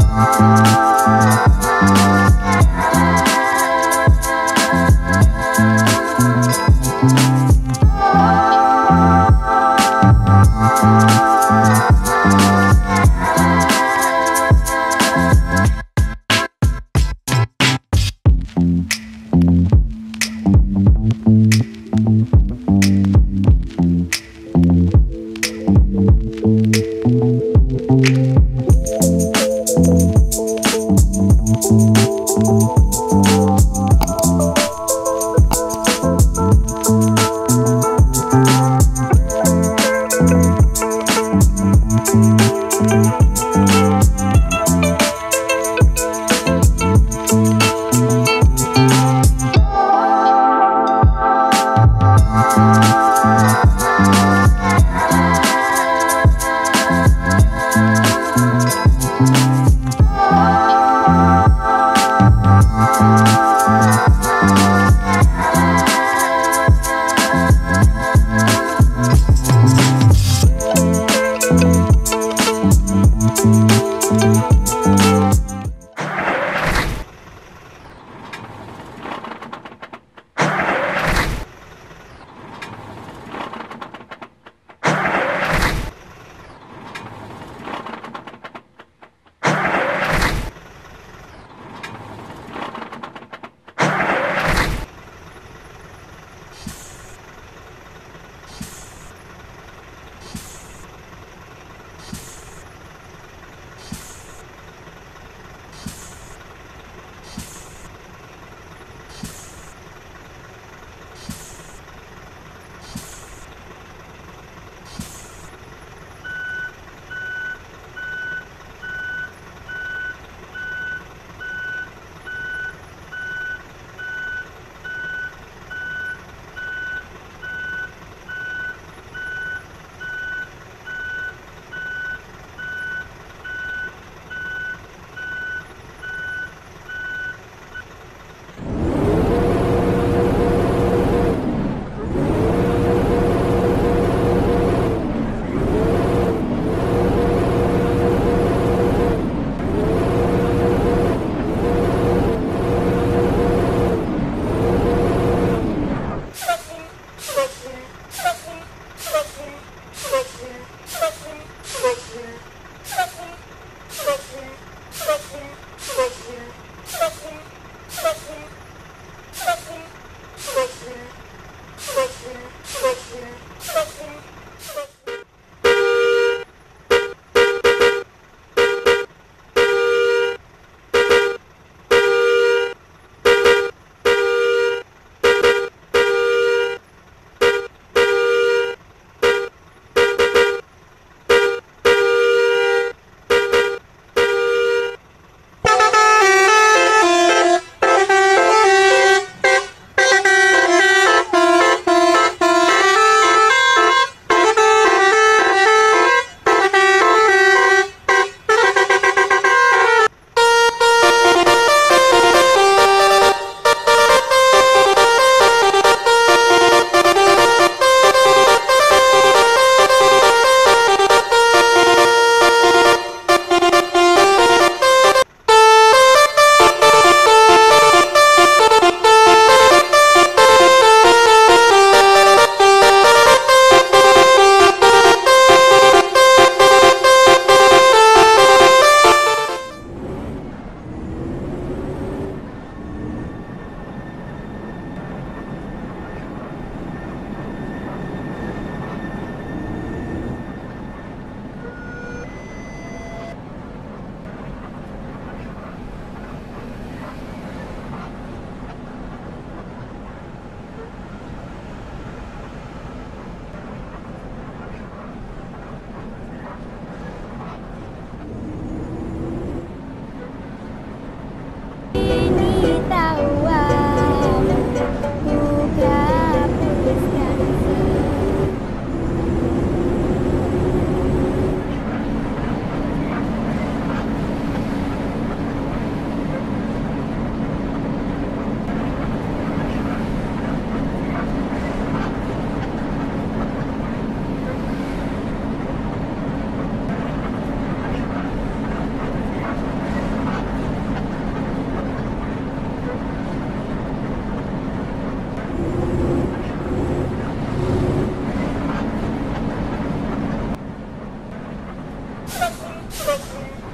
Thank はい。